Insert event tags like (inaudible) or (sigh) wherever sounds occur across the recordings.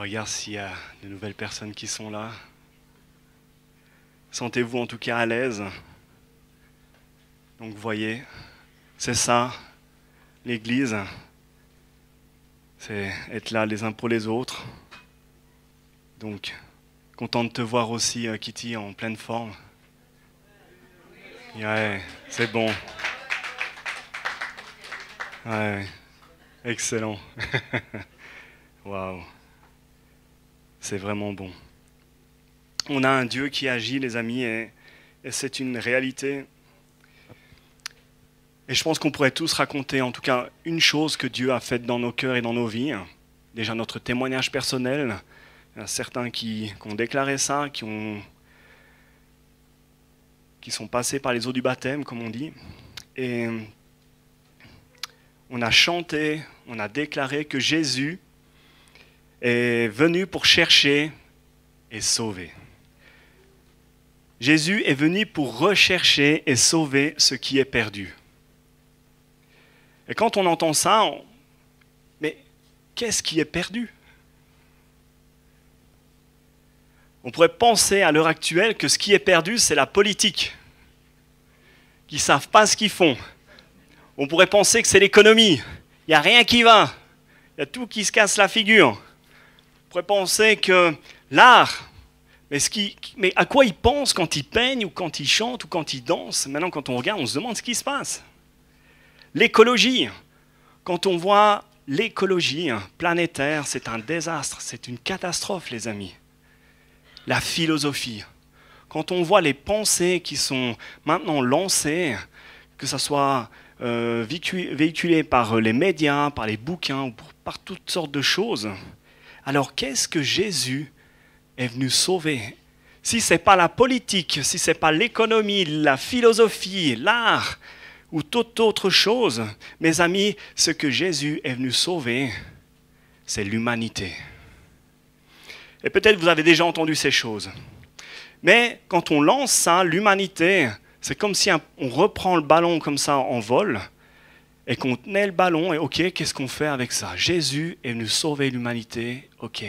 regarde s'il y a de nouvelles personnes qui sont là. Sentez-vous en tout cas à l'aise. Donc voyez, c'est ça, l'Église. C'est être là les uns pour les autres. Donc, content de te voir aussi, euh, Kitty, en pleine forme. Ouais, c'est bon. Ouais, excellent. (laughs) Waouh. C'est vraiment bon. On a un Dieu qui agit, les amis, et, c'est une réalité. Et je pense qu'on pourrait tous raconter en tout cas une chose que Dieu a faite dans nos cœurs et dans nos vies. Déjà notre témoignage personnel. Il y a certains qui, qui ont déclaré ça, qui, ont, qui sont passés par les eaux du baptême, comme on dit. Et on a chanté, on a déclaré que Jésus est venu pour chercher et sauver. Jésus est venu pour rechercher et sauver ce qui est perdu. Et quand on entend ça, mais qu'est-ce qui est perdu? On pourrait penser à l'heure actuelle que ce qui est perdu, c'est la politique, qui ne savent pas ce qu'ils font. On pourrait penser que c'est l'économie. Il n'y a rien qui va. Il y a tout qui se casse la figure. Pourrait penser que l'art, mais, ce qui, mais à quoi ils pensent quand ils peignent ou quand ils chantent ou quand ils dansent Maintenant, quand on regarde, on se demande ce qui se passe. L'écologie, quand on voit l'écologie planétaire, c'est un désastre, c'est une catastrophe, les amis. La philosophie, quand on voit les pensées qui sont maintenant lancées, que ce soit euh, véhiculées par les médias, par les bouquins, ou par toutes sortes de choses, alors qu'est-ce que Jésus est venu sauver? Si ce n'est pas la politique, si ce n'est pas l'économie, la philosophie, l'art, ou toute autre chose, mes amis, ce que Jésus est venu sauver, c'est l'humanité. Et peut-être vous avez déjà entendu ces choses. Mais quand on lance ça, l'humanité, c'est comme si on reprend le ballon comme ça en vol et qu'on tenait le ballon et ok, qu'est-ce qu'on fait avec ça? Jésus est venu sauver l'humanité, ok.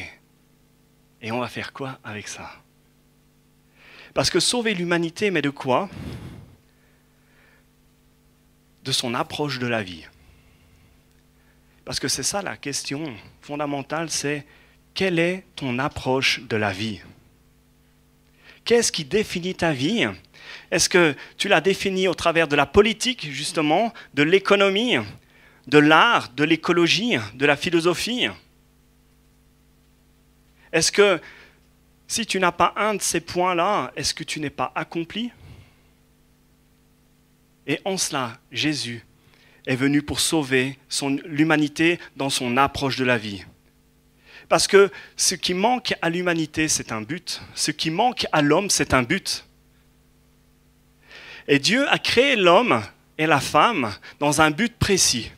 Et on va faire quoi avec ça? Parce que sauver l'humanité, mais de quoi? De son approche de la vie. Parce que c'est ça la question fondamentale, c'est quelle est ton approche de la vie? Qu'est-ce qui définit ta vie? Est-ce que tu l'as définie au travers de la politique, justement, de l'économie, de l'art, de l'écologie, de la philosophie? Est-ce que si tu n'as pas un de ces points-là, est-ce que tu n'es pas accompli? Et en cela, Jésus est venu pour sauver l'humanité dans son approche de la vie. Parce que ce qui manque à l'humanité, c'est un but. Ce qui manque à l'homme, c'est un but. Et Dieu a créé l'homme et la femme dans un but précis.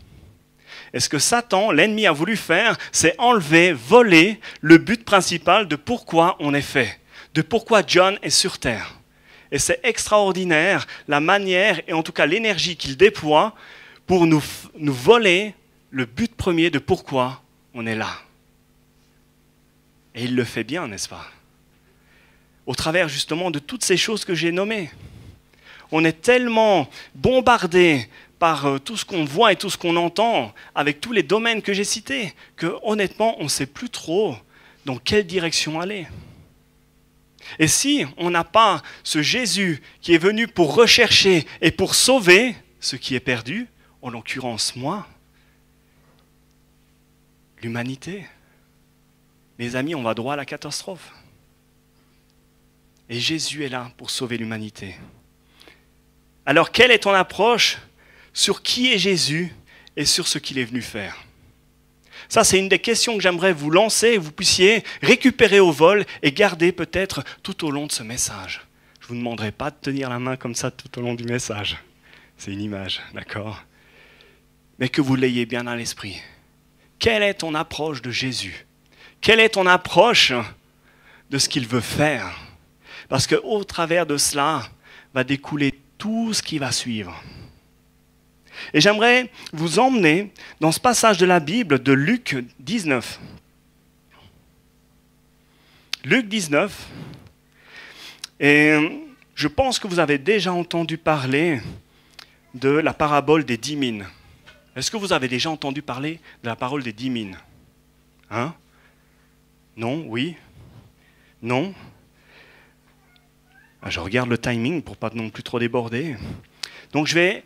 Et ce que Satan, l'ennemi, a voulu faire, c'est enlever, voler le but principal de pourquoi on est fait, de pourquoi John est sur Terre. Et c'est extraordinaire la manière et en tout cas l'énergie qu'il déploie pour nous, nous voler le but premier de pourquoi on est là. Et il le fait bien, n'est-ce pas? Au travers justement de toutes ces choses que j'ai nommées. On est tellement bombardé par euh, tout ce qu'on voit et tout ce qu'on entend, avec tous les domaines que j'ai cités, que honnêtement, on ne sait plus trop dans quelle direction aller. Et si on n'a pas ce Jésus qui est venu pour rechercher et pour sauver ce qui est perdu, en l'occurrence moi, l'humanité, mes amis, on va droit à la catastrophe. Et Jésus est là pour sauver l'humanité. Alors, quelle est ton approche sur qui est Jésus et sur ce qu'il est venu faire? Ça, c'est une des questions que j'aimerais vous lancer et vous puissiez récupérer au vol et garder peut-être tout au long de ce message. Je ne vous demanderai pas de tenir la main comme ça tout au long du message. C'est une image, d'accord? Mais que vous l'ayez bien à l'esprit. Quelle est ton approche de Jésus? Quelle est ton approche de ce qu'il veut faire? Parce qu'au travers de cela va découler tout ce qui va suivre. Et j'aimerais vous emmener dans ce passage de la Bible de Luc 19. Luc 19. Et je pense que vous avez déjà entendu parler de la parabole des dix mines. Est-ce que vous avez déjà entendu parler de la parole des dix mines? Hein? Non? Oui? Non? Je regarde le timing pour pas non plus trop déborder. Donc je vais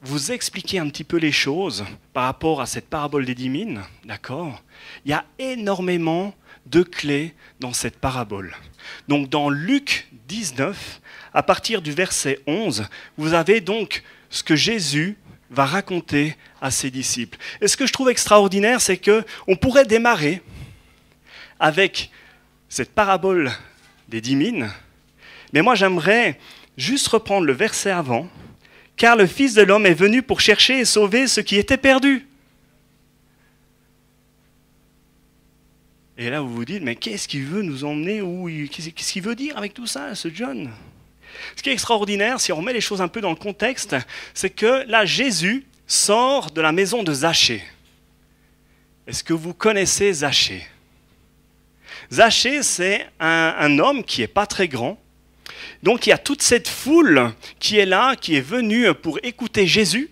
vous expliquer un petit peu les choses par rapport à cette parabole des dix mines, d'accord? Il y a énormément de clés dans cette parabole. Donc dans Luc 19, à partir du verset 11, vous avez donc ce que Jésus va raconter à ses disciples. Et ce que je trouve extraordinaire, c'est que on pourrait démarrer avec cette parabole des dix mines, mais moi j'aimerais juste reprendre le verset avant, car le Fils de l'homme est venu pour chercher et sauver ce qui était perdu. Et là, vous vous dites, mais qu'est-ce qu'il veut nous emmener Qu'est-ce qu'il veut dire avec tout ça, ce John? Ce qui est extraordinaire, si on remet les choses un peu dans le contexte, c'est que là, Jésus sort de la maison de Zachée. Est-ce que vous connaissez Zachée? Zachée, c'est un, homme qui n'est pas très grand. Donc il y a toute cette foule qui est là, qui est venue pour écouter Jésus.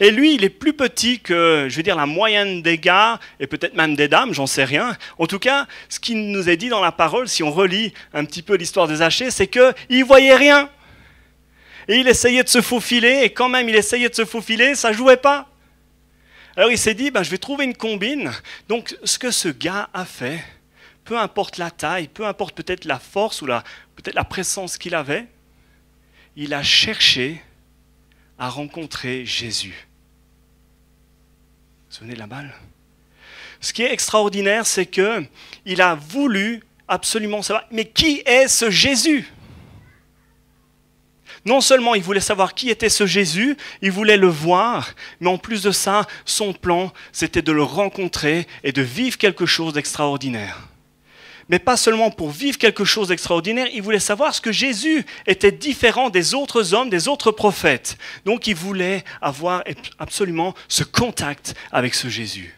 Et lui, il est plus petit que, je veux dire, la moyenne des gars, et peut-être même des dames, j'en sais rien. En tout cas, ce qui nous est dit dans la parole, si on relit un petit peu l'histoire des Hachés, c'est qu'il voyait rien. Et il essayait de se faufiler, et quand même il essayait de se faufiler, ça ne jouait pas. Alors il s'est dit, ben, je vais trouver une combine. Donc ce que ce gars a fait, peu importe la taille, peu importe peut-être la force ou peut-être la présence qu'il avait, il a cherché à rencontrer Jésus. Souvenez de la balle? Ce qui est extraordinaire, c'est que il a voulu absolument savoir, mais qui est ce Jésus? Non seulement il voulait savoir qui était ce Jésus, il voulait le voir, mais en plus de ça, son plan, c'était de le rencontrer et de vivre quelque chose d'extraordinaire mais pas seulement pour vivre quelque chose d'extraordinaire, il voulait savoir ce que Jésus était différent des autres hommes, des autres prophètes. Donc il voulait avoir absolument ce contact avec ce Jésus.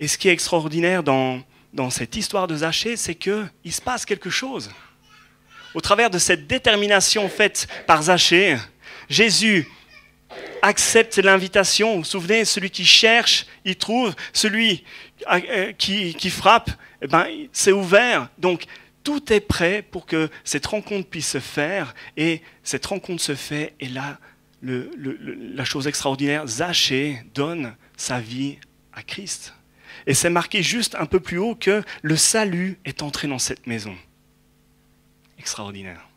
Et ce qui est extraordinaire dans, dans cette histoire de Zachée, c'est qu'il se passe quelque chose. Au travers de cette détermination faite par Zachée, Jésus accepte l'invitation. Vous vous souvenez, celui qui cherche, il trouve. Celui euh, qui, frappe, eh ben, c'est ouvert. Donc, tout est prêt pour que cette rencontre puisse se faire. Et cette rencontre se fait. Et là, la chose extraordinaire, Zachée donne sa vie à Christ. Et c'est marqué juste un peu plus haut que le salut est entré dans cette maison. Extraordinaire.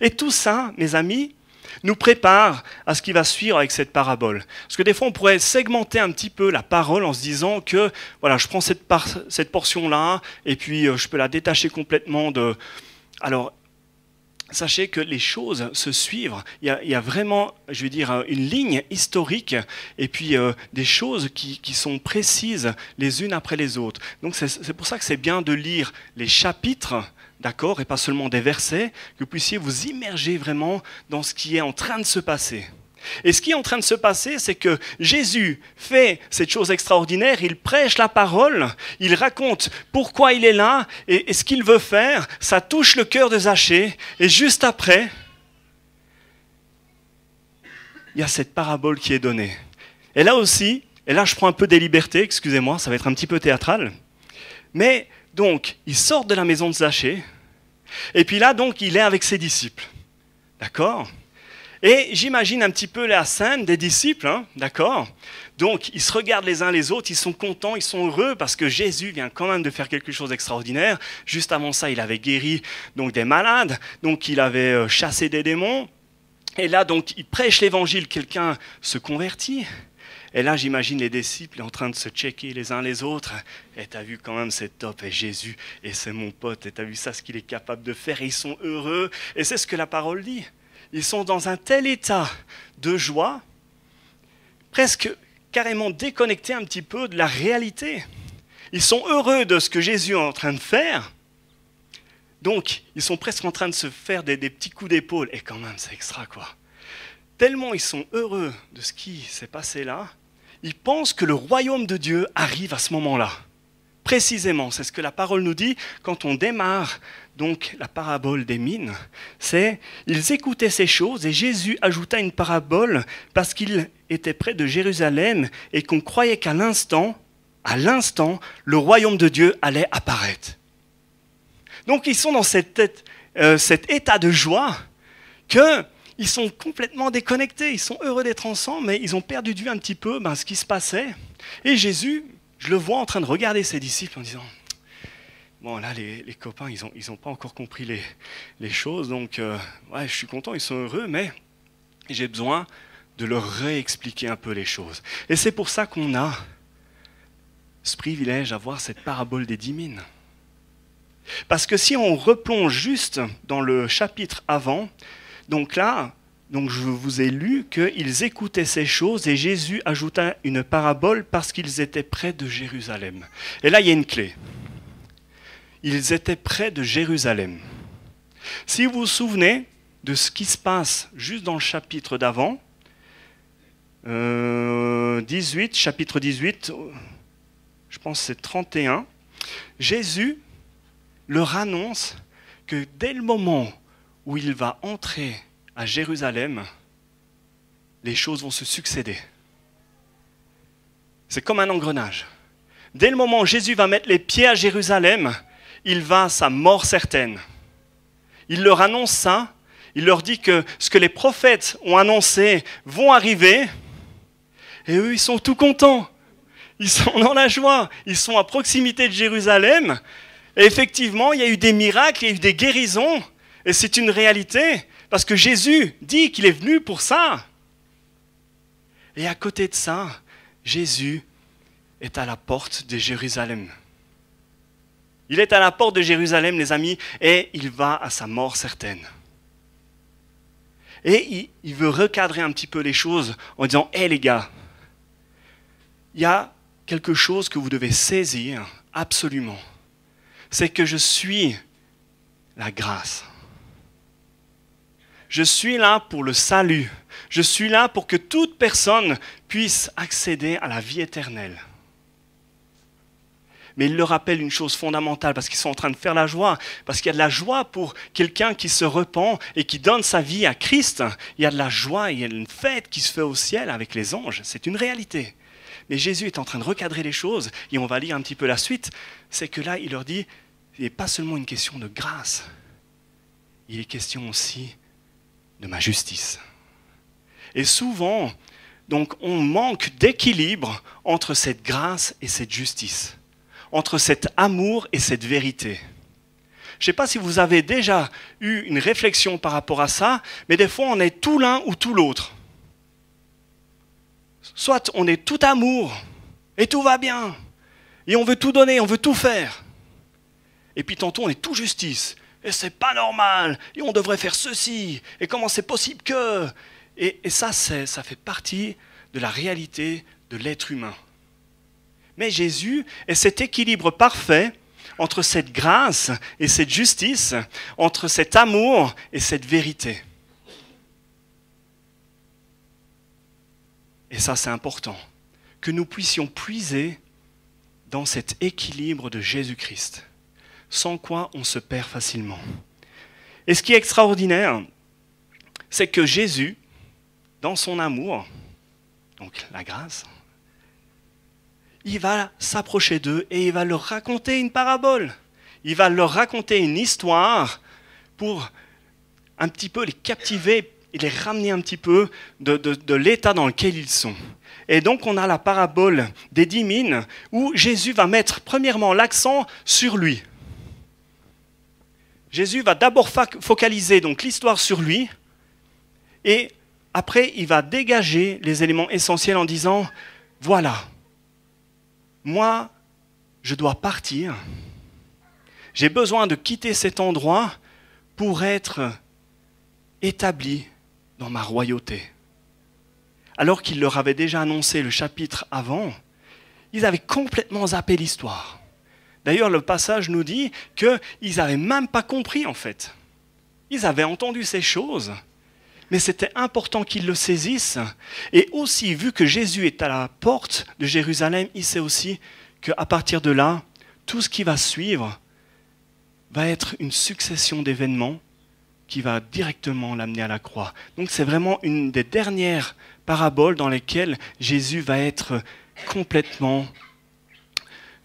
Et tout ça, mes amis, nous prépare à ce qui va suivre avec cette parabole. Parce que des fois, on pourrait segmenter un petit peu la parole en se disant que, voilà, je prends cette, portion-là, et puis euh, je peux la détacher complètement de... Alors, sachez que les choses se suivent. Il y, a, vraiment, je veux dire, une ligne historique et puis euh, des choses qui, qui, sont précises les unes après les autres. Donc c'est pour ça que c'est bien de lire les chapitres d'accord, et pas seulement des versets, que vous puissiez vous immerger vraiment dans ce qui est en train de se passer. Et ce qui est en train de se passer, c'est que Jésus fait cette chose extraordinaire, il prêche la parole, il raconte pourquoi il est là et, ce qu'il veut faire, ça touche le cœur de Zachée, et juste après, il y a cette parabole qui est donnée. Et là aussi, et là je prends un peu des libertés, excusez-moi, ça va être un petit peu théâtral, mais donc, il sort de la maison de Zachée, et puis là, donc, il est avec ses disciples. D'accord? Et j'imagine un petit peu la scène des disciples, hein, d'accord? Donc, ils se regardent les uns les autres, ils sont contents, ils sont heureux parce que Jésus vient quand même de faire quelque chose d'extraordinaire. Juste avant ça, il avait guéri donc des malades, donc il avait euh, chassé des démons. Et là, donc, il prêche l'évangile, quelqu'un se convertit. Et là, j'imagine les disciples en train de se checker les uns les autres. Et t'as vu quand même, c'est top, et Jésus, et c'est mon pote, et t'as vu ça, ce qu'il est capable de faire, et ils sont heureux. Et c'est ce que la parole dit. Ils sont dans un tel état de joie, presque carrément déconnectés un petit peu de la réalité. Ils sont heureux de ce que Jésus est en train de faire, Donc, ils sont presque en train de se faire des, des petits coups d'épaule. Et quand même, c'est extra, quoi. Tellement ils sont heureux de ce qui s'est passé là, ils pensent que le royaume de Dieu arrive à ce moment-là. Précisément, c'est ce que la parole nous dit quand on démarre donc la parabole des mines. C'est ils écoutaient ces choses et Jésus ajouta une parabole parce qu'il était près de Jérusalem et qu'on croyait qu'à l'instant, à l'instant, le royaume de Dieu allait apparaître. Donc ils sont dans euh, cet état de joie qu'ils sont complètement déconnectés, ils sont heureux d'être ensemble, mais ils ont perdu de vue un petit peu ben, ce qui se passait. Et Jésus, je le vois en train de regarder ses disciples en disant, bon là les, copains, ils n'ont ils ont pas encore compris les, choses, donc euh, ouais, je suis content, ils sont heureux, mais j'ai besoin de leur réexpliquer un peu les choses. Et c'est pour ça qu'on a ce privilège d'avoir cette parabole des dix mines. Parce que si on replonge juste dans le chapitre avant, donc là, donc je vous ai lu qu'ils écoutaient ces choses et Jésus ajouta une parabole parce qu'ils étaient près de Jérusalem. Et là, il y a une clé. Ils étaient près de Jérusalem. Si vous vous souvenez de ce qui se passe juste dans le chapitre d'avant, 18, euh, chapitre 18, je pense c'est 31, Jésus leur annonce que dès le moment où il va entrer à Jérusalem, les choses vont se succéder. C'est comme un engrenage. Dès le moment où Jésus va mettre les pieds à Jérusalem, il va à sa mort certaine. Il leur annonce ça, il leur dit que ce que les prophètes ont annoncé vont arriver, et eux, ils sont tout contents. Ils sont dans la joie, ils sont à proximité de Jérusalem, et effectivement, il y a eu des miracles, il y a eu des guérisons, et c'est une réalité, parce que Jésus dit qu'il est venu pour ça. Et à côté de ça, Jésus est à la porte de Jérusalem. Il est à la porte de Jérusalem, les amis, et il va à sa mort certaine. Et il, veut recadrer un petit peu les choses en disant, hé les gars, il y a quelque chose que vous devez saisir absolument c'est que je suis la grâce. Je suis là pour le salut. Je suis là pour que toute personne puisse accéder à la vie éternelle. Mais il leur rappelle une chose fondamentale parce qu'ils sont en train de faire la joie, parce qu'il y a de la joie pour quelqu'un qui se repent et qui donne sa vie à Christ. Il y a de la joie, il y a une fête qui se fait au ciel avec les anges. C'est une réalité. Mais Jésus est en train de recadrer les choses et on va lire un petit peu la suite. C'est que là, il leur dit, il n'est pas seulement une question de grâce, il est question aussi de ma justice. Et souvent, donc, on manque d'équilibre entre cette grâce et cette justice, entre cet amour et cette vérité. Je ne sais pas si vous avez déjà eu une réflexion par rapport à ça, mais des fois on est tout l'un ou tout l'autre. Soit on est tout amour et tout va bien, et on veut tout donner, on veut tout faire. Et puis tantôt on est tout justice. Et c'est pas normal. Et on devrait faire ceci. Et comment c'est possible que? Et, et ça, ça fait partie de la réalité de l'être humain. Mais Jésus est cet équilibre parfait entre cette grâce et cette justice, entre cet amour et cette vérité. Et ça, c'est important, que nous puissions puiser dans cet équilibre de Jésus-Christ sans quoi on se perd facilement. Et ce qui est extraordinaire, c'est que Jésus, dans son amour, donc la grâce, il va s'approcher d'eux et il va leur raconter une parabole. Il va leur raconter une histoire pour un petit peu les captiver et les ramener un petit peu de, de l'état dans lequel ils sont. Et donc on a la parabole des dix mines où Jésus va mettre premièrement l'accent sur lui. Jésus va d'abord focaliser donc l'histoire sur lui et après il va dégager les éléments essentiels en disant voilà, moi je dois partir, j'ai besoin de quitter cet endroit pour être établi dans ma royauté. Alors qu'il leur avait déjà annoncé le chapitre avant, ils avaient complètement zappé l'histoire. D'ailleurs, le passage nous dit qu'ils n'avaient même pas compris en fait. Ils avaient entendu ces choses, mais c'était important qu'ils le saisissent. Et aussi, vu que Jésus est à la porte de Jérusalem, il sait aussi qu'à partir de là, tout ce qui va suivre va être une succession d'événements qui va directement l'amener à la croix. Donc c'est vraiment une des dernières paraboles dans lesquelles Jésus va être complètement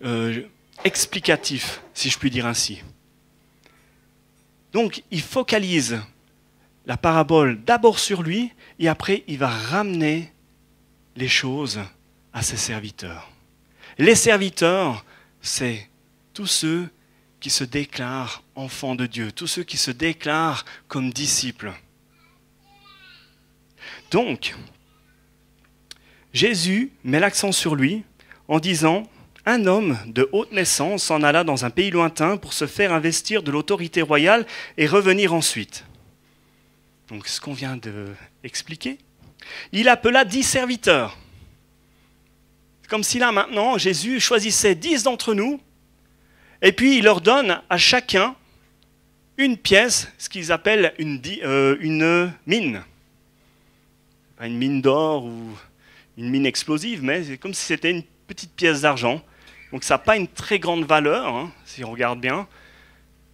euh, explicatif, si je puis dire ainsi. Donc il focalise la parabole d'abord sur lui et après il va ramener les choses à ses serviteurs. Les serviteurs, c'est tous ceux qui se déclarent enfants de Dieu, tous ceux qui se déclarent comme disciples. Donc, Jésus met l'accent sur lui en disant, un homme de haute naissance s'en alla dans un pays lointain pour se faire investir de l'autorité royale et revenir ensuite. Donc ce qu'on vient d'expliquer. Il appela dix serviteurs. Comme si là maintenant Jésus choisissait dix d'entre nous et puis il leur donne à chacun une pièce, ce qu'ils appellent une, euh, une mine. Une mine d'or ou une mine explosive, mais c'est comme si c'était une petite pièce d'argent. Donc ça n'a pas une très grande valeur, hein, si on regarde bien.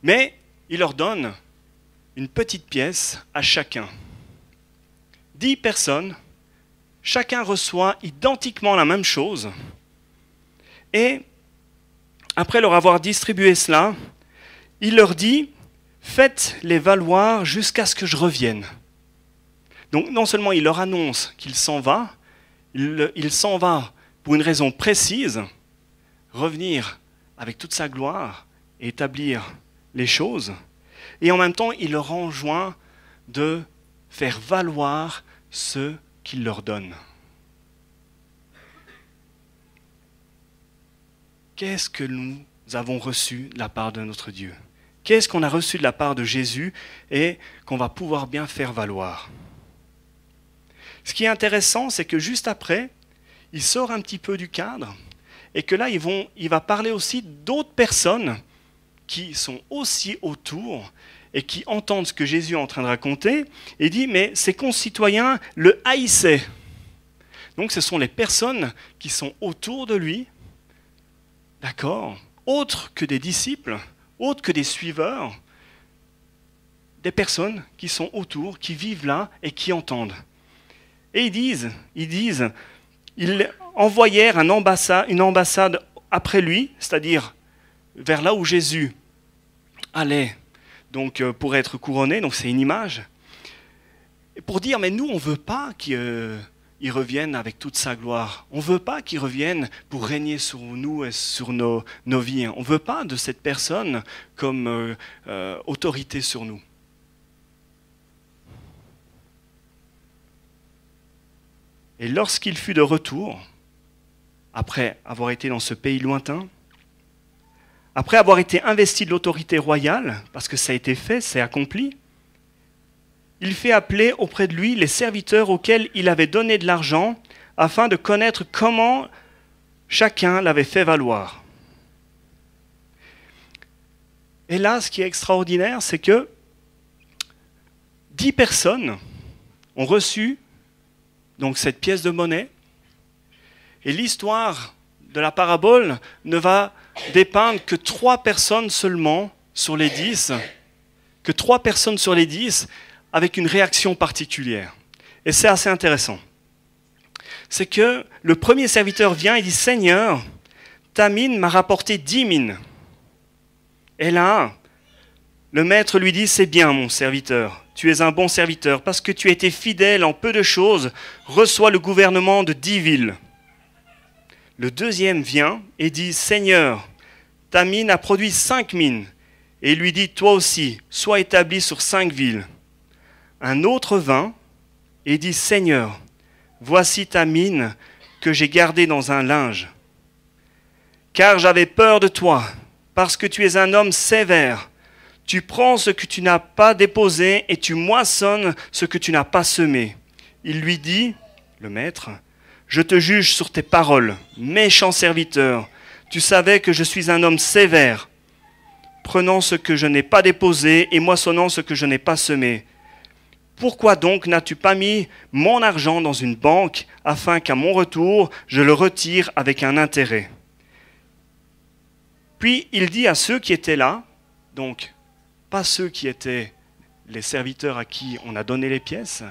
Mais il leur donne une petite pièce à chacun. Dix personnes, chacun reçoit identiquement la même chose. Et après leur avoir distribué cela, il leur dit, faites-les valoir jusqu'à ce que je revienne. Donc non seulement il leur annonce qu'il s'en va, il, s'en va pour une raison précise, revenir avec toute sa gloire et établir les choses, et en même temps il leur enjoint de faire valoir ce qu'il leur donne. qu'est-ce que nous avons reçu de la part de notre Dieu? Qu'est-ce qu'on a reçu de la part de Jésus et qu'on va pouvoir bien faire valoir? Ce qui est intéressant, c'est que juste après, il sort un petit peu du cadre et que là, il va parler aussi d'autres personnes qui sont aussi autour et qui entendent ce que Jésus est en train de raconter et dit, mais ses concitoyens le haïssaient. Donc ce sont les personnes qui sont autour de lui, D'accord Autres que des disciples, autres que des suiveurs, des personnes qui sont autour, qui vivent là et qui entendent. Et ils disent, ils disent, ils envoyèrent une ambassade après lui, c'est-à-dire vers là où Jésus allait donc euh, pour être couronné, donc c'est une image, pour dire mais nous on veut pas qu'il euh, revienne avec toute sa gloire. On ne veut pas qu'il revienne pour régner sur nous et sur nos, nos vies. On ne veut pas de cette personne comme euh, autorité sur nous. Et lorsqu'il fut de retour, après avoir été dans ce pays lointain, après avoir été investi de l'autorité royale, parce que ça a été fait, c'est accompli, il fait appeler auprès de lui les serviteurs auxquels il avait donné de l'argent afin de connaître comment chacun l'avait fait valoir. Et là, ce qui est extraordinaire, c'est que dix personnes ont reçu donc cette pièce de monnaie, et l'histoire de la parabole ne va dépeindre que trois personnes seulement sur les dix, que trois personnes sur les dix avec une réaction particulière. Et c'est assez intéressant. C'est que le premier serviteur vient et dit Seigneur, ta mine m'a rapporté dix mines. Et là, le maître lui dit C'est bien, mon serviteur, tu es un bon serviteur, parce que tu as été fidèle en peu de choses, reçois le gouvernement de dix villes. Le deuxième vient et dit Seigneur, ta mine a produit cinq mines. Et lui dit Toi aussi, sois établi sur cinq villes un autre vint et dit, Seigneur, voici ta mine que j'ai gardée dans un linge. Car j'avais peur de toi, parce que tu es un homme sévère. Tu prends ce que tu n'as pas déposé et tu moissonnes ce que tu n'as pas semé. Il lui dit, le maître, Je te juge sur tes paroles, méchant serviteur. Tu savais que je suis un homme sévère, prenant ce que je n'ai pas déposé et moissonnant ce que je n'ai pas semé. Pourquoi donc n'as-tu pas mis mon argent dans une banque afin qu'à mon retour je le retire avec un intérêt? Puis il dit à ceux qui étaient là, donc pas ceux qui étaient les serviteurs à qui on a donné les pièces,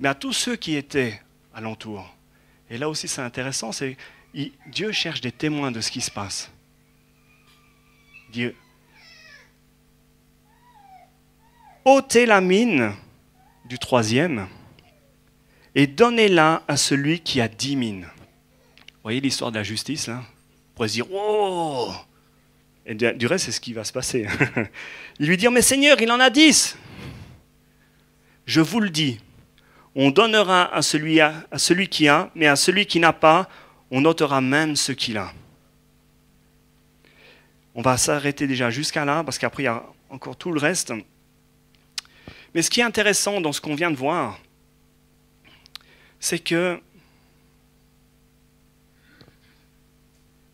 mais à tous ceux qui étaient alentour. Et là aussi c'est intéressant, c'est Dieu cherche des témoins de ce qui se passe. Dieu. ôtez la mine du troisième et donnez-la à celui qui a dix mines. Vous voyez l'histoire de la justice là? On pourrait se dire, oh Et du reste, c'est ce qui va se passer. (laughs) Il lui dit, mais Seigneur, il en a dix. Je vous le dis, on donnera à celui, qui a, mais à celui qui n'a pas, on notera même ce qu'il a. On va s'arrêter déjà jusqu'à là, parce qu'après, il y a encore tout le reste. Mais ce qui est intéressant dans ce qu'on vient de voir, c'est que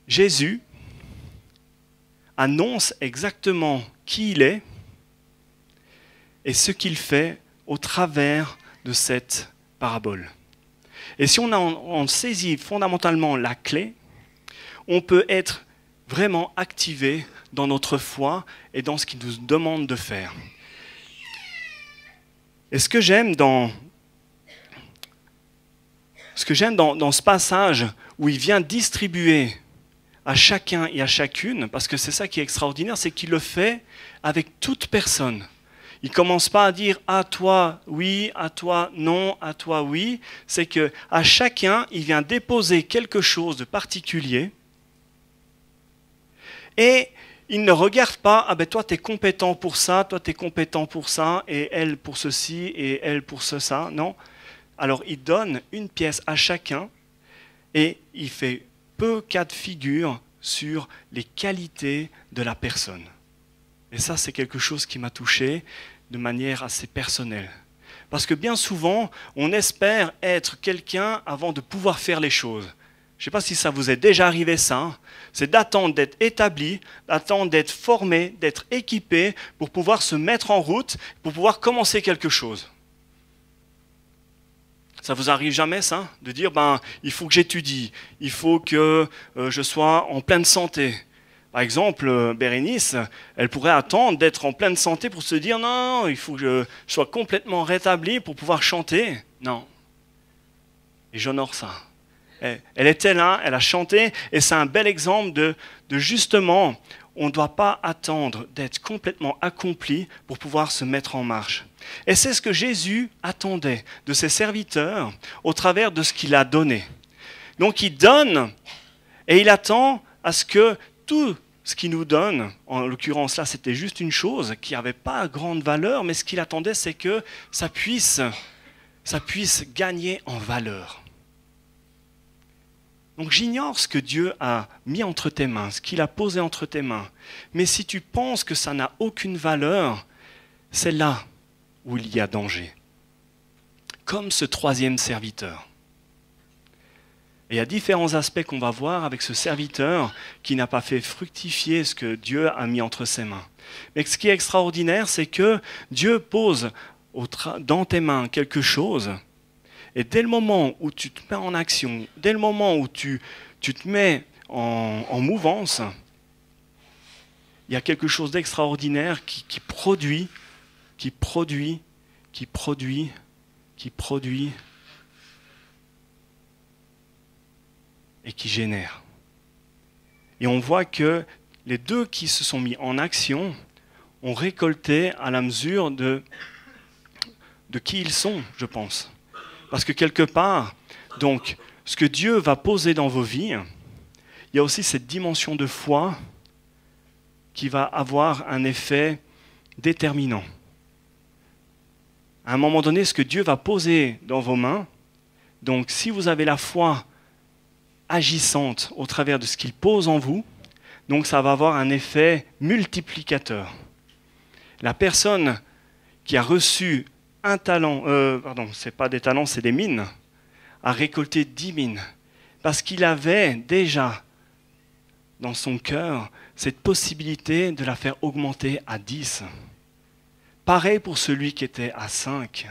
Jésus annonce exactement qui il est et ce qu'il fait au travers de cette parabole. Et si on, en, saisit fondamentalement la clé, on peut être vraiment activé dans notre foi et dans ce qu'il nous demande de faire. Et ce que j'aime dans, ce dans, ce passage où il vient distribuer à chacun et à chacune, parce que c'est ça qui est extraordinaire, c'est qu'il le fait avec toute personne. Il commence pas à dire à toi oui, à toi non, à toi oui. C'est que à chacun, il vient déposer quelque chose de particulier. Et il ne regarde pas, ah ben toi tu es compétent pour ça, toi tu es compétent pour ça, et elle pour ceci, et elle pour ce. Non. Alors il donne une pièce à chacun, et il fait peu cas de figure sur les qualités de la personne. Et ça, c'est quelque chose qui m'a touché de manière assez personnelle. Parce que bien souvent, on espère être quelqu'un avant de pouvoir faire les choses. Je ne sais pas si ça vous est déjà arrivé ça. Hein. C'est d'attendre d'être établi, d'attendre d'être formé, d'être équipé pour pouvoir se mettre en route, pour pouvoir commencer quelque chose. Ça vous arrive jamais ça De dire ben il faut que j'étudie, il faut que euh, je sois en pleine santé, par exemple, euh, Bérénice, elle pourrait attendre d'être en pleine santé pour se dire non, il faut que je sois complètement rétabli pour pouvoir chanter. Non. Et j'honore ça. Elle était là, elle a chanté, et c'est un bel exemple de, de justement, on ne doit pas attendre d'être complètement accompli pour pouvoir se mettre en marche. Et c'est ce que Jésus attendait de ses serviteurs au travers de ce qu'il a donné. Donc il donne et il attend à ce que tout ce qu'il nous donne, en l'occurrence là c'était juste une chose qui n'avait pas grande valeur, mais ce qu'il attendait c'est que ça puisse, ça puisse gagner en valeur. Donc j'ignore ce que Dieu a mis entre tes mains, ce qu'il a posé entre tes mains. Mais si tu penses que ça n'a aucune valeur, c'est là où il y a danger. Comme ce troisième serviteur. Et il y a différents aspects qu'on va voir avec ce serviteur qui n'a pas fait fructifier ce que Dieu a mis entre ses mains. Mais ce qui est extraordinaire, c'est que Dieu pose dans tes mains quelque chose, et dès le moment où tu te mets en action, dès le moment où tu, te mets en, mouvance, il y a quelque chose d'extraordinaire qui produit, qui produit, qui produit, qui produit et qui génère. Et on voit que les deux qui se sont mis en action ont récolté à la mesure de, de qui ils sont, je pense. Parce que quelque part, donc, ce que Dieu va poser dans vos vies, il y a aussi cette dimension de foi qui va avoir un effet déterminant. À un moment donné, ce que Dieu va poser dans vos mains, donc si vous avez la foi agissante au travers de ce qu'il pose en vous, donc ça va avoir un effet multiplicateur. La personne qui a reçu un talent, euh, pardon, c'est pas des talents, c'est des mines, a récolté dix mines, parce qu'il avait déjà dans son cœur cette possibilité de la faire augmenter à 10. Pareil pour celui qui était à 5.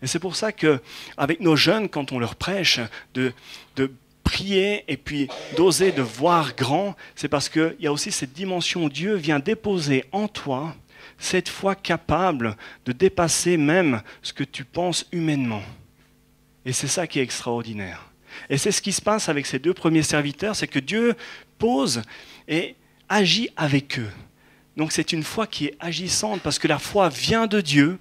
Et c'est pour ça que, avec nos jeunes, quand on leur prêche, de, de prier et puis d'oser de voir grand, c'est parce qu'il y a aussi cette dimension où Dieu vient déposer en toi cette foi capable de dépasser même ce que tu penses humainement. Et c'est ça qui est extraordinaire. Et c'est ce qui se passe avec ces deux premiers serviteurs, c'est que Dieu pose et agit avec eux. Donc c'est une foi qui est agissante parce que la foi vient de Dieu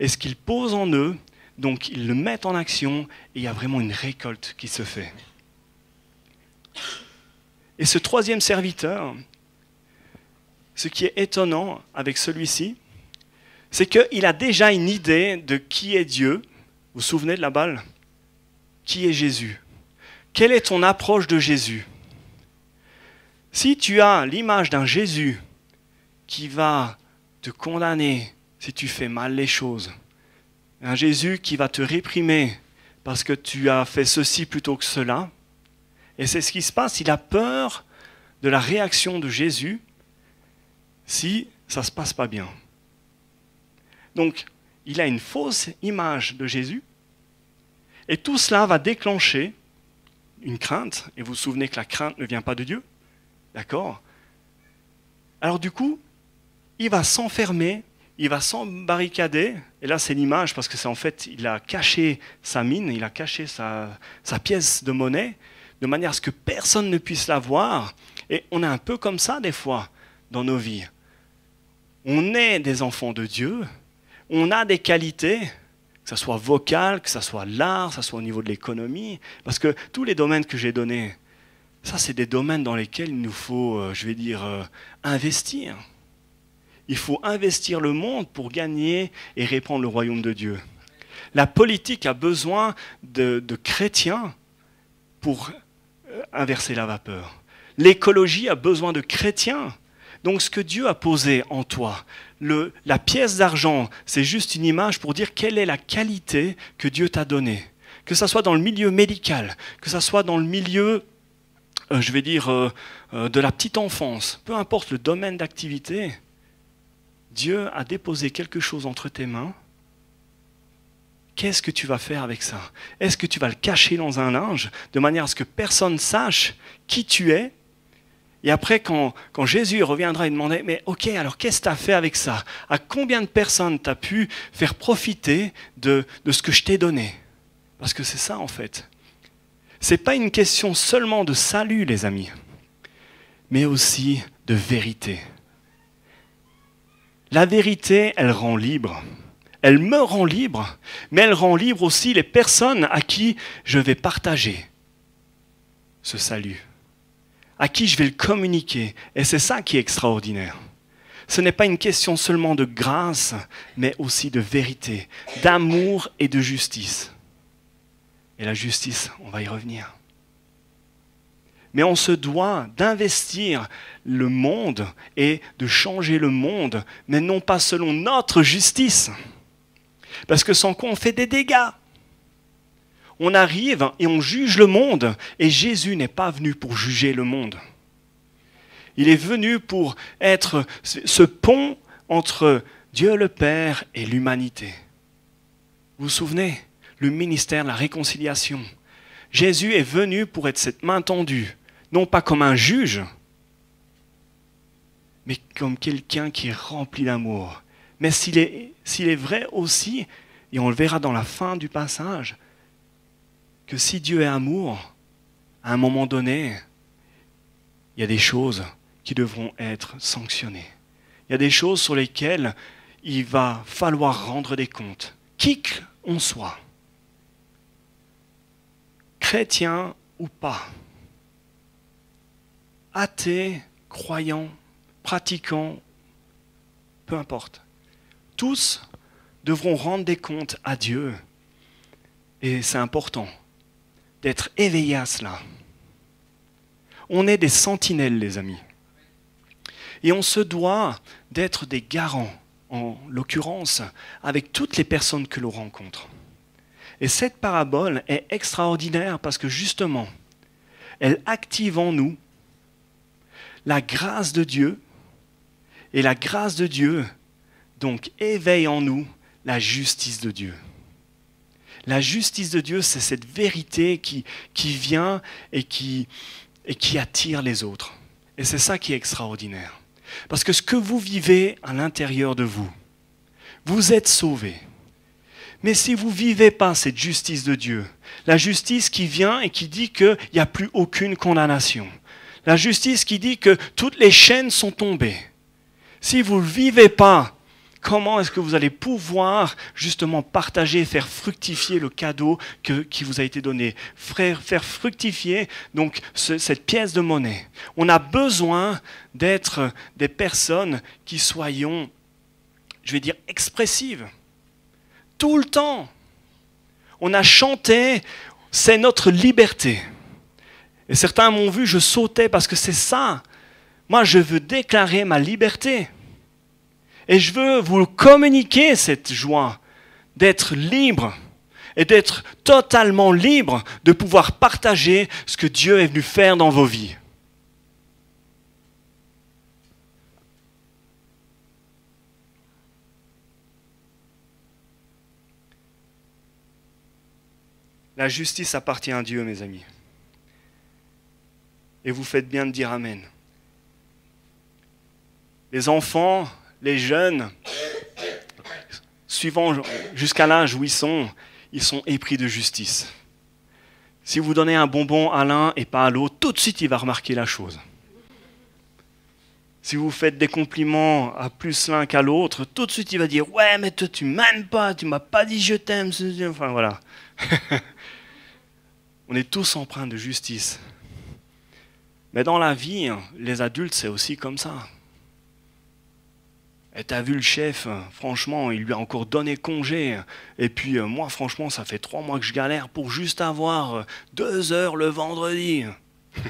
et ce qu'il pose en eux, donc ils le mettent en action et il y a vraiment une récolte qui se fait. Et ce troisième serviteur, ce qui est étonnant avec celui-ci, c'est qu'il a déjà une idée de qui est Dieu. Vous vous souvenez de la balle? Qui est Jésus? Quelle est ton approche de Jésus? Si tu as l'image d'un Jésus qui va te condamner si tu fais mal les choses, un Jésus qui va te réprimer parce que tu as fait ceci plutôt que cela, et c'est ce qui se passe, il a peur de la réaction de Jésus si ça ne se passe pas bien. Donc, il a une fausse image de Jésus, et tout cela va déclencher une crainte, et vous vous souvenez que la crainte ne vient pas de Dieu, d'accord? Alors du coup, il va s'enfermer, il va s'embarricader, et là c'est l'image parce que c'est en fait, il a caché sa mine, il a caché sa, sa pièce de monnaie, de manière à ce que personne ne puisse la voir, et on est un peu comme ça des fois dans nos vies. On est des enfants de Dieu, on a des qualités, que ce soit vocal, que ce soit l'art, que ce soit au niveau de l'économie, parce que tous les domaines que j'ai donnés, ça c'est des domaines dans lesquels il nous faut, euh, je vais dire, euh, investir. Il faut investir le monde pour gagner et répandre le royaume de Dieu. La politique a besoin de, de chrétiens pour inverser la vapeur. L'écologie a besoin de chrétiens. Donc ce que Dieu a posé en toi, le, la pièce d'argent, c'est juste une image pour dire quelle est la qualité que Dieu t'a donnée. Que ce soit dans le milieu médical, que ce soit dans le milieu, euh, je vais dire, euh, euh, de la petite enfance, peu importe le domaine d'activité, Dieu a déposé quelque chose entre tes mains. Qu'est-ce que tu vas faire avec ça? Est-ce que tu vas le cacher dans un linge de manière à ce que personne sache qui tu es? Et après, quand, Jésus reviendra et demandera, mais ok, alors qu'est-ce que tu as fait avec ça? À combien de personnes tu as pu faire profiter de, de ce que je t'ai donné? Parce que c'est ça en fait. Ce n'est pas une question seulement de salut, les amis, mais aussi de vérité. La vérité, elle rend libre. Elle me rend libre, mais elle rend libre aussi les personnes à qui je vais partager ce salut à qui je vais le communiquer. Et c'est ça qui est extraordinaire. Ce n'est pas une question seulement de grâce, mais aussi de vérité, d'amour et de justice. Et la justice, on va y revenir. Mais on se doit d'investir le monde et de changer le monde, mais non pas selon notre justice. Parce que sans quoi on fait des dégâts on arrive et on juge le monde. Et Jésus n'est pas venu pour juger le monde. Il est venu pour être ce pont entre Dieu le Père et l'humanité. Vous vous souvenez Le ministère de la réconciliation. Jésus est venu pour être cette main tendue, non pas comme un juge, mais comme quelqu'un qui est rempli d'amour. Mais s'il est, vrai aussi, et on le verra dans la fin du passage, que si Dieu est amour, à un moment donné, il y a des choses qui devront être sanctionnées. Il y a des choses sur lesquelles il va falloir rendre des comptes, qui qu'on soit, chrétien ou pas, athée, croyant, pratiquant, peu importe. Tous devront rendre des comptes à Dieu. Et c'est important d'être éveillé à cela. On est des sentinelles, les amis. Et on se doit d'être des garants, en l'occurrence, avec toutes les personnes que l'on rencontre. Et cette parabole est extraordinaire parce que justement, elle active en nous la grâce de Dieu, et la grâce de Dieu, donc, éveille en nous la justice de Dieu. La justice de Dieu, c'est cette vérité qui, qui vient et qui, et qui attire les autres. Et c'est ça qui est extraordinaire. Parce que ce que vous vivez à l'intérieur de vous, vous êtes sauvés. Mais si vous ne vivez pas cette justice de Dieu, la justice qui vient et qui dit qu'il n'y a plus aucune condamnation, la justice qui dit que toutes les chaînes sont tombées, si vous ne vivez pas comment est-ce que vous allez pouvoir justement partager, faire fructifier le cadeau qui vous a été donné, faire, fructifier donc cette pièce de monnaie. On a besoin d'être des personnes qui soyons, je vais dire, expressives. Tout le temps. On a chanté, c'est notre liberté. Et certains m'ont vu, je sautais parce que c'est ça. Moi, je veux déclarer ma liberté. Et je veux vous communiquer cette joie d'être libre et d'être totalement libre de pouvoir partager ce que Dieu est venu faire dans vos vies. La justice appartient à Dieu, mes amis. Et vous faites bien de dire Amen. Les enfants les jeunes, suivant jusqu'à l'âge où ils sont, ils sont épris de justice. Si vous donnez un bonbon à l'un et pas à l'autre, tout de suite il va remarquer la chose. Si vous faites des compliments à plus l'un qu'à l'autre, tout de suite il va dire Ouais, mais toi tu m'aimes pas, tu m'as pas dit je t'aime. Enfin voilà. (laughs) On est tous empreints de justice. Mais dans la vie, les adultes, c'est aussi comme ça. Et t'as vu le chef, franchement, il lui a encore donné congé. Et puis euh, moi, franchement, ça fait trois mois que je galère pour juste avoir euh, deux heures le vendredi. (laughs)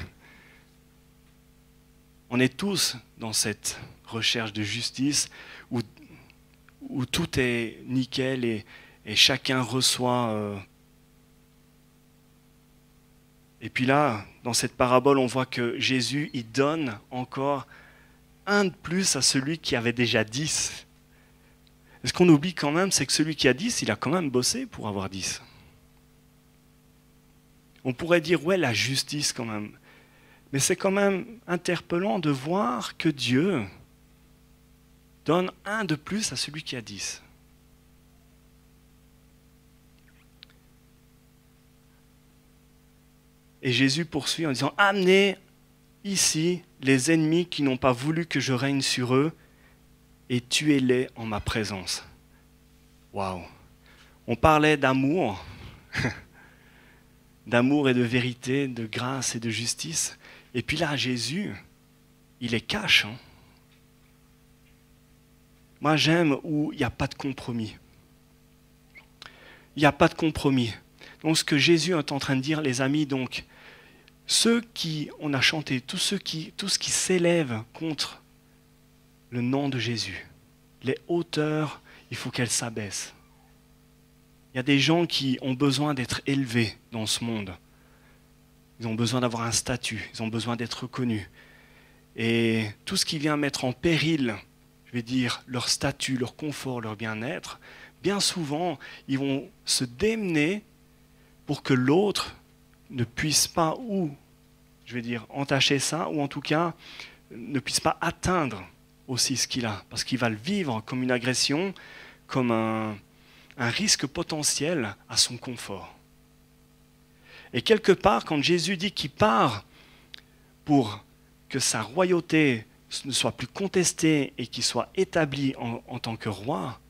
On est tous dans cette recherche de justice où, où tout est nickel et, chacun reçoit. Euh. Et puis là, dans cette parabole, on voit que Jésus, il donne encore un de plus à celui qui avait déjà dix. Et ce qu'on oublie quand même, c'est que celui qui a dix, il a quand même bossé pour avoir dix. On pourrait dire, ouais, la justice quand même. Mais c'est quand même interpellant de voir que Dieu donne un de plus à celui qui a dix. Et Jésus poursuit en disant, amenez ici les ennemis qui n'ont pas voulu que je règne sur eux et tuez-les en ma présence. Waouh! On parlait d'amour, (laughs) d'amour et de vérité, de grâce et de justice. Et puis là, Jésus, il est cache. Hein. Moi, j'aime où il n'y a pas de compromis. Il n'y a pas de compromis. Donc, ce que Jésus est en train de dire, les amis, donc, ceux qui, on a chanté, tout ce qui s'élève contre le nom de Jésus, les hauteurs, il faut qu'elles s'abaissent. Il y a des gens qui ont besoin d'être élevés dans ce monde. Ils ont besoin d'avoir un statut, ils ont besoin d'être reconnus. Et tout ce qui vient mettre en péril, je vais dire, leur statut, leur confort, leur bien-être, bien souvent, ils vont se démener pour que l'autre ne puisse pas, ou, je vais dire, entacher ça, ou en tout cas, ne puisse pas atteindre aussi ce qu'il a, parce qu'il va le vivre comme une agression, comme un, risque potentiel à son confort. Et quelque part, quand Jésus dit qu'il part pour que sa royauté ne soit plus contestée et qu'il soit établi en, tant que roi,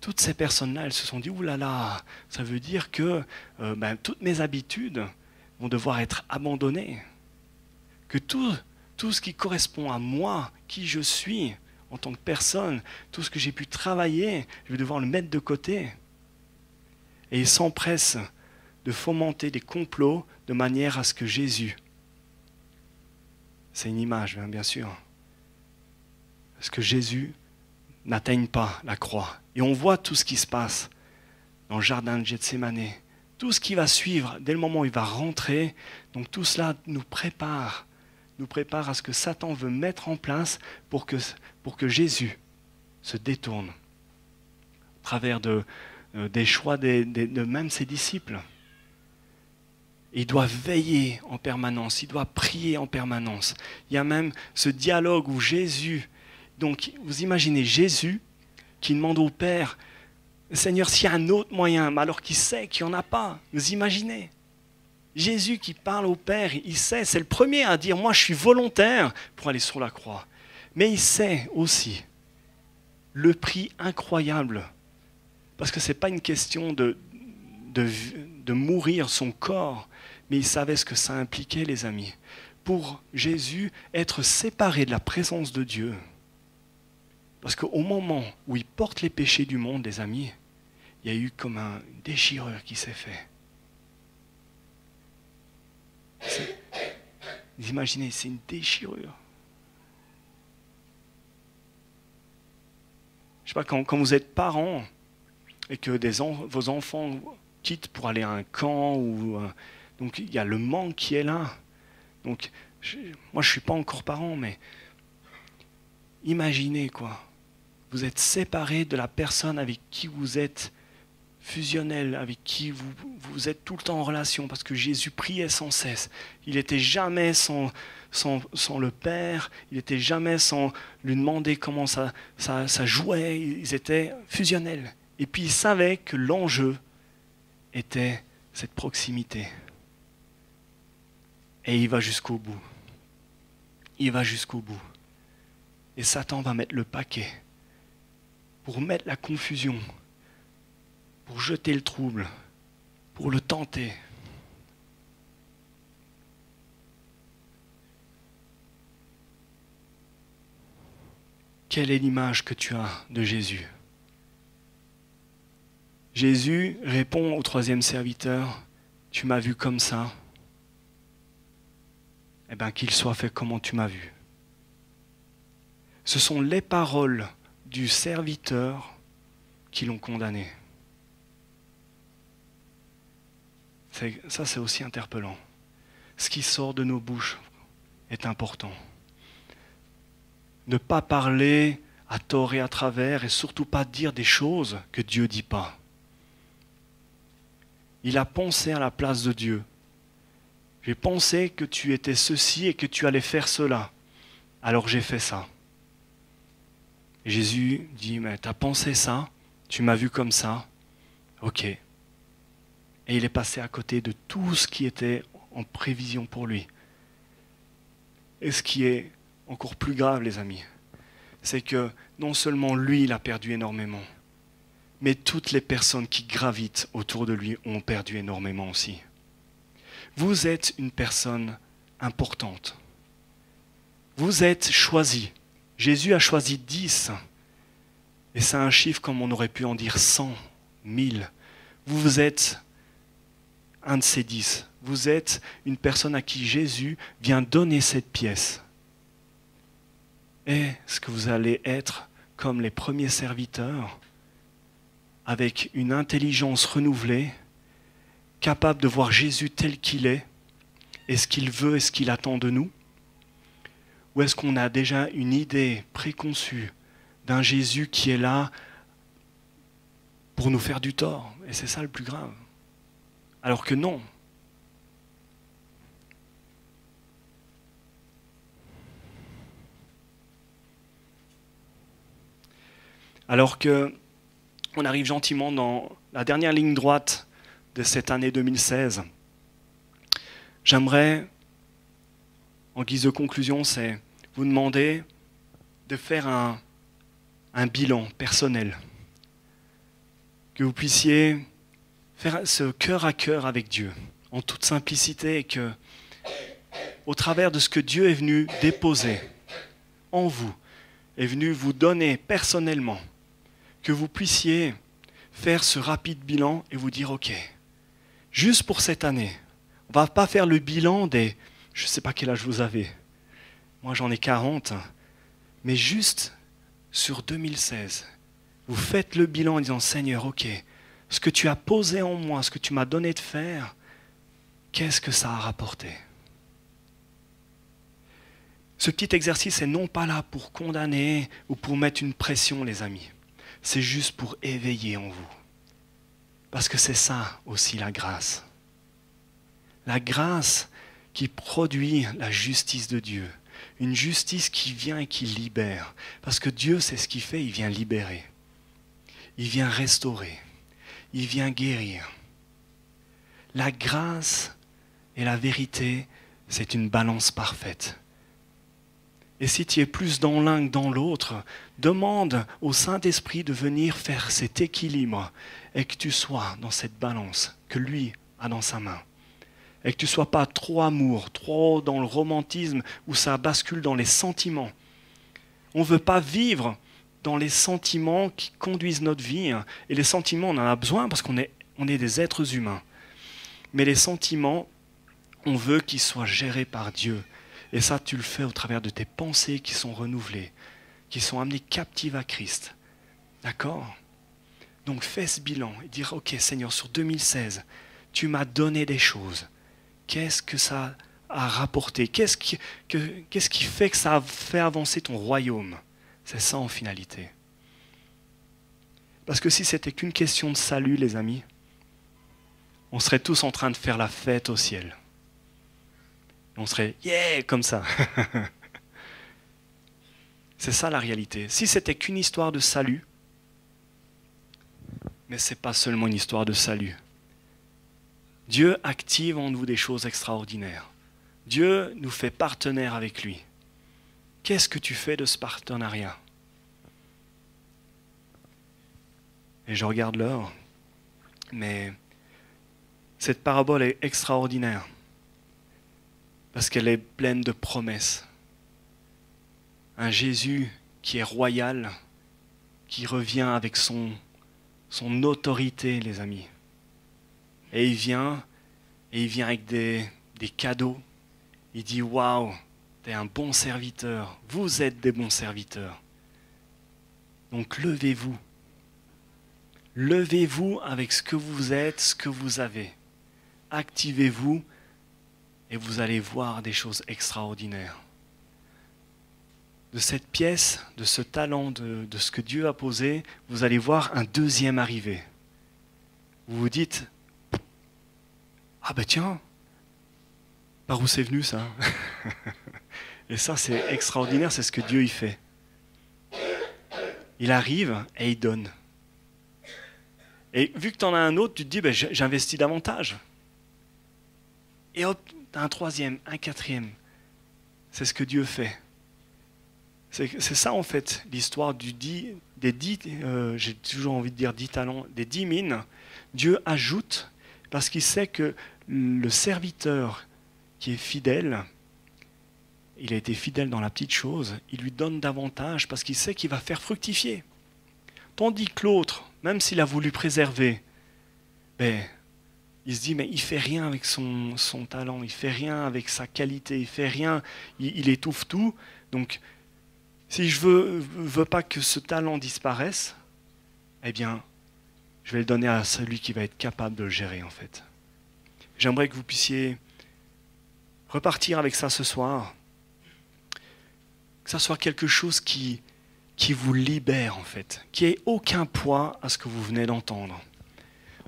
toutes ces personnes-là, elles se sont dit, oulala, ça veut dire que euh, ben, toutes mes habitudes, devoir être abandonnés. Que tout, tout ce qui correspond à moi, qui je suis en tant que personne, tout ce que j'ai pu travailler, je vais devoir le mettre de côté. Et il s'empresse de fomenter des complots de manière à ce que Jésus, c'est une image hein, bien sûr, à ce que Jésus n'atteigne pas la croix. Et on voit tout ce qui se passe dans le jardin de Gethsemane tout ce qui va suivre dès le moment où il va rentrer, donc tout cela nous prépare nous prépare à ce que Satan veut mettre en place pour que, Jésus se détourne à travers euh, des choix de même ses disciples. il doit veiller en permanence, il doit prier en permanence. Il y a même ce dialogue où Jésus, donc vous imaginez Jésus qui demande au Père, Seigneur, s'il y a un autre moyen, alors qu'il sait qu'il n'y en a pas, vous imaginez? Jésus qui parle au Père, il sait, c'est le premier à dire, moi je suis volontaire pour aller sur la croix. Mais il sait aussi le prix incroyable. Parce que ce n'est pas une question de, de, de, mourir son corps, mais il savait ce que ça impliquait, les amis. Pour Jésus, être séparé de la présence de Dieu. Parce qu'au moment où il porte les péchés du monde, les amis, il y a eu comme une déchirure qui s'est faite. Imaginez, c'est une déchirure. Je sais pas, quand, vous êtes parent et que vos enfants quittent pour aller à un camp, ou, euh, donc il y a le manque qui est là. Donc, moi je ne suis pas encore parent, mais imaginez quoi. Vous êtes séparé de la personne avec qui vous êtes fusionnel avec qui vous, vous êtes tout le temps en relation, parce que Jésus priait sans cesse. Il n'était jamais sans, sans, le Père, il n'était jamais sans lui demander comment ça, ça, ça jouait, ils étaient fusionnels. Et puis il savait que l'enjeu était cette proximité. Et il va jusqu'au bout. Il va jusqu'au bout. Et Satan va mettre le paquet pour mettre la confusion, pour jeter le trouble, pour le tenter. Quelle est l'image que tu as de Jésus? Jésus répond au troisième serviteur, tu m'as vu comme ça, eh bien qu'il soit fait comment tu m'as vu. Ce sont les paroles du serviteur qui l'ont condamné. Ça, c'est aussi interpellant. Ce qui sort de nos bouches est important. Ne pas parler à tort et à travers et surtout pas dire des choses que Dieu ne dit pas. Il a pensé à la place de Dieu. J'ai pensé que tu étais ceci et que tu allais faire cela. Alors j'ai fait ça. Jésus dit, mais tu as pensé ça, tu m'as vu comme ça, ok, et il est passé à côté de tout ce qui était en prévision pour lui. Et ce qui est encore plus grave, les amis, c'est que non seulement lui, il a perdu énormément, mais toutes les personnes qui gravitent autour de lui ont perdu énormément aussi. Vous êtes une personne importante. Vous êtes choisi. Jésus a choisi dix. Et c'est un chiffre comme on aurait pu en dire cent, mille. Vous êtes un de ces dix. Vous êtes une personne à qui Jésus vient donner cette pièce. Est-ce que vous allez être comme les premiers serviteurs, avec une intelligence renouvelée, capable de voir Jésus tel qu'il est, et ce qu'il veut et ce qu'il attend de nous? Ou est-ce qu'on a déjà une idée préconçue d'un Jésus qui est là pour nous faire du tort? Et c'est ça le plus grave. Alors que non. Alors que on arrive gentiment dans la dernière ligne droite de cette année 2016, j'aimerais, en guise de conclusion, c'est vous demander de faire un, un bilan personnel, que vous puissiez faire ce cœur à cœur avec Dieu, en toute simplicité, et que, au travers de ce que Dieu est venu déposer en vous, est venu vous donner personnellement, que vous puissiez faire ce rapide bilan et vous dire, OK, juste pour cette année, on ne va pas faire le bilan des, je ne sais pas quel âge vous avez, moi j'en ai 40, mais juste sur 2016, vous faites le bilan en disant, Seigneur, OK, ce que tu as posé en moi, ce que tu m'as donné de faire, qu'est-ce que ça a rapporté? Ce petit exercice est non pas là pour condamner ou pour mettre une pression, les amis. C'est juste pour éveiller en vous. Parce que c'est ça aussi la grâce. La grâce qui produit la justice de Dieu. Une justice qui vient et qui libère. Parce que Dieu, c'est ce qu'il fait, il vient libérer. Il vient restaurer. Il vient guérir. La grâce et la vérité, c'est une balance parfaite. Et si tu es plus dans l'un que dans l'autre, demande au Saint-Esprit de venir faire cet équilibre et que tu sois dans cette balance que lui a dans sa main. Et que tu ne sois pas trop amour, trop dans le romantisme où ça bascule dans les sentiments. On ne veut pas vivre dans les sentiments qui conduisent notre vie. Et les sentiments, on en a besoin parce qu'on est, on est des êtres humains. Mais les sentiments, on veut qu'ils soient gérés par Dieu. Et ça, tu le fais au travers de tes pensées qui sont renouvelées, qui sont amenées captives à Christ. D'accord? Donc fais ce bilan et dire, OK Seigneur, sur 2016, tu m'as donné des choses. Qu'est-ce que ça a rapporté? Qu'est-ce qui, qu'est-ce qui fait que ça a fait avancer ton royaume? C'est ça en finalité. Parce que si c'était qu'une question de salut, les amis, on serait tous en train de faire la fête au ciel. On serait yeah comme ça. (laughs) c'est ça la réalité. Si c'était qu'une histoire de salut, mais ce n'est pas seulement une histoire de salut. Dieu active en nous des choses extraordinaires. Dieu nous fait partenaire avec lui. Qu'est-ce que tu fais de ce partenariat Et je regarde l'heure, mais cette parabole est extraordinaire parce qu'elle est pleine de promesses. Un Jésus qui est royal, qui revient avec son, autorité, les amis. Et il vient, et il vient avec des, des cadeaux. Il dit Waouh, t'es un bon serviteur, vous êtes des bons serviteurs. Donc levez-vous. Levez-vous avec ce que vous êtes, ce que vous avez. Activez-vous et vous allez voir des choses extraordinaires. De cette pièce, de ce talent, de, ce que Dieu a posé, vous allez voir un deuxième arrivé. Vous vous dites, ah ben tiens, par où c'est venu ça? (laughs) Et ça c'est extraordinaire, c'est ce que Dieu y fait. Il arrive et il donne. Et vu que tu en as un autre, tu te dis, ben, j'investis davantage. Et hop, un troisième, un quatrième. C'est ce que Dieu fait. C'est ça en fait l'histoire des euh, dix talents, des dix mines. Dieu ajoute parce qu'il sait que le serviteur qui est fidèle, il a été fidèle dans la petite chose, il lui donne davantage parce qu'il sait qu'il va faire fructifier. Tandis que l'autre, même s'il a voulu préserver, ben, il se dit, mais il fait rien avec son, son talent, il fait rien avec sa qualité, il fait rien, il, étouffe tout. Donc, si je veux, veux pas que ce talent disparaisse, eh bien, je vais le donner à celui qui va être capable de le gérer, en fait. J'aimerais que vous puissiez repartir avec ça ce soir, ça soit quelque chose qui, vous libère, en fait, qui ait aucun poids à ce que vous venez d'entendre.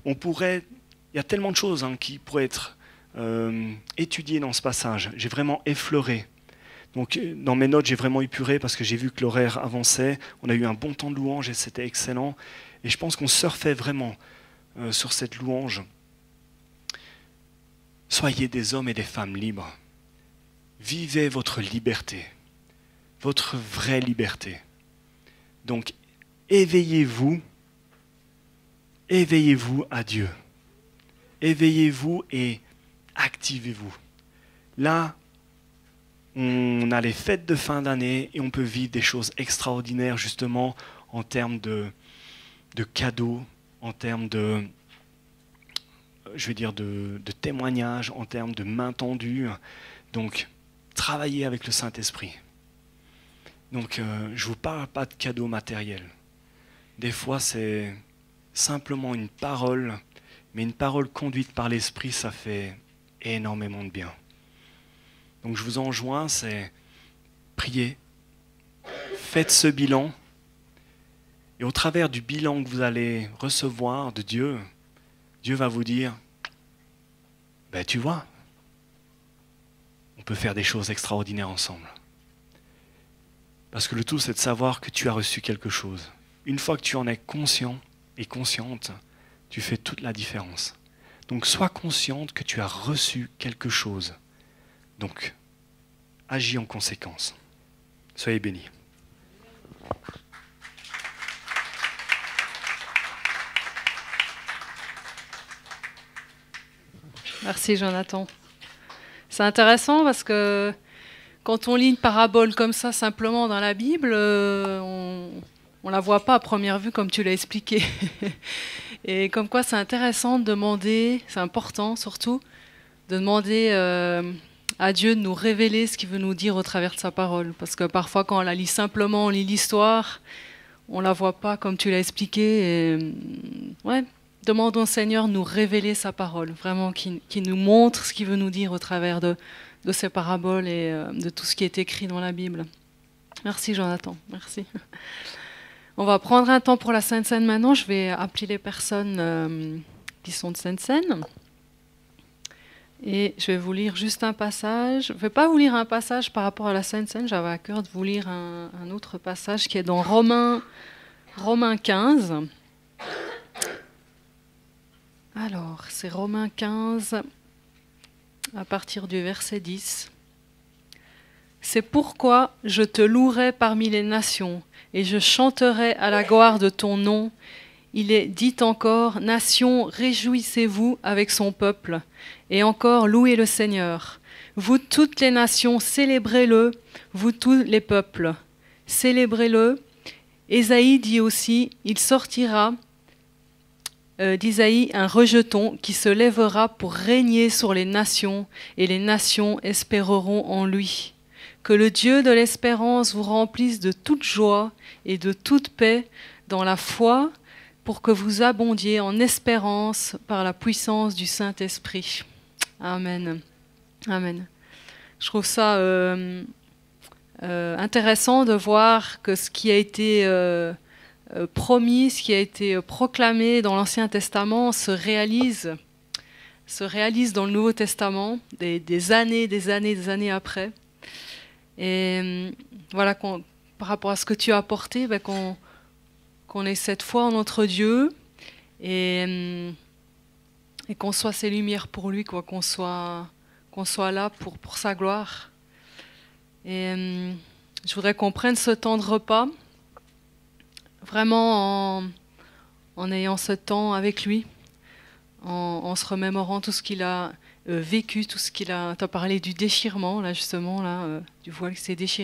On pourrait il y a tellement de choses hein, qui pourraient être euh, étudiées dans ce passage. J'ai vraiment effleuré. Donc, euh, dans mes notes, j'ai vraiment épuré parce que j'ai vu que l'horaire avançait. On a eu un bon temps de louange et c'était excellent. Et je pense qu'on surfait vraiment euh, sur cette louange. Soyez des hommes et des femmes libres. Vivez votre liberté, votre vraie liberté. Donc, éveillez-vous, éveillez-vous à Dieu éveillez-vous et activez-vous. Là, on a les fêtes de fin d'année et on peut vivre des choses extraordinaires justement en termes de, de cadeaux, en termes de, je vais dire, de, témoignages, en termes de main tendue. Donc, travaillez avec le Saint-Esprit. Donc, euh, je ne vous parle pas de cadeaux matériels. Des fois, c'est simplement une parole mais une parole conduite par l'Esprit, ça fait énormément de bien. Donc je vous enjoins, c'est priez, faites ce bilan, et au travers du bilan que vous allez recevoir de Dieu, Dieu va vous dire, ben tu vois, on peut faire des choses extraordinaires ensemble. Parce que le tout, c'est de savoir que tu as reçu quelque chose. Une fois que tu en es conscient et consciente, tu fais toute la différence. Donc sois consciente que tu as reçu quelque chose. Donc, agis en conséquence. Soyez bénis. Merci Jonathan. C'est intéressant parce que quand on lit une parabole comme ça simplement dans la Bible, euh, on ne la voit pas à première vue comme tu l'as expliqué. (laughs) Et comme quoi c'est intéressant de demander, c'est important surtout, de demander euh, à Dieu de nous révéler ce qu'il veut nous dire au travers de sa parole. Parce que parfois quand on la lit simplement, on lit l'histoire, on la voit pas comme tu l'as expliqué. Et, euh, ouais, demandons au Seigneur de nous révéler sa parole, vraiment, qui, nous montre ce qu'il veut nous dire au travers de, de ces paraboles et euh, de tout ce qui est écrit dans la Bible. Merci Jonathan, merci. (laughs) On va prendre un temps pour la Sainte Seine maintenant. Je vais appeler les personnes euh, qui sont de Sainte Seine. Et je vais vous lire juste un passage. Je ne vais pas vous lire un passage par rapport à la Sainte Seine. J'avais à cœur de vous lire un, autre passage qui est dans Romains, Romains 15. Alors, c'est Romains 15 à partir du verset 10. C'est pourquoi je te louerai parmi les nations et je chanterai à la gloire de ton nom. Il est dit encore, Nation, réjouissez-vous avec son peuple, et encore louez le Seigneur. Vous toutes les nations, célébrez-le, vous tous les peuples, célébrez-le. Ésaïe dit aussi, il sortira d'Isaïe un rejeton qui se lèvera pour régner sur les nations, et les nations espéreront en lui. Que le Dieu de l'espérance vous remplisse de toute joie et de toute paix dans la foi, pour que vous abondiez en espérance par la puissance du Saint-Esprit. Amen. Amen. Je trouve ça euh, euh, intéressant de voir que ce qui a été euh, promis, ce qui a été proclamé dans l'Ancien Testament se réalise, se réalise dans le Nouveau Testament, des, années, des années, des années après. Et euh, voilà, par rapport à ce que tu as apporté, ben, qu'on ait cette foi en notre Dieu et, euh, qu'on soit ses lumières pour lui, qu'on soit, qu'on soit là pour, pour sa gloire. Et euh, je voudrais qu'on prenne ce temps de repas, vraiment en, ayant ce temps avec lui, en, se remémorant tout ce qu'il a euh, vécu tout ce qu'il a. Tu as parlé du déchirement, là, justement, euh, du voile qui s'est déchiré.